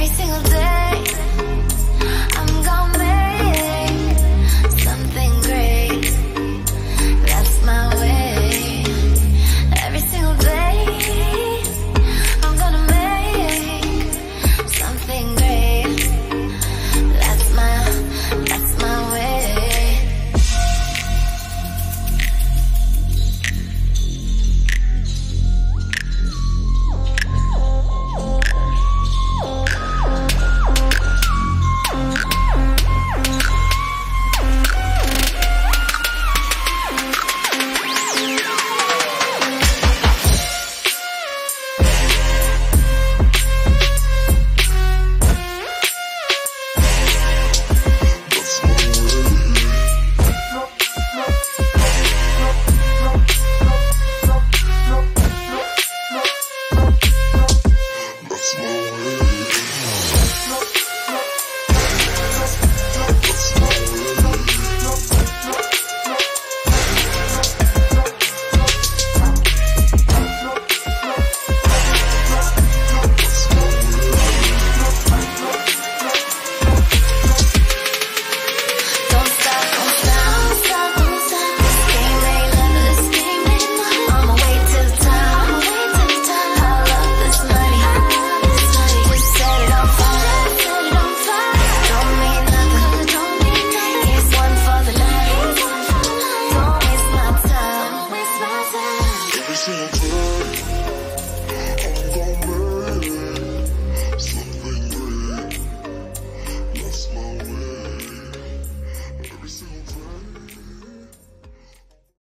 every single day. Dance.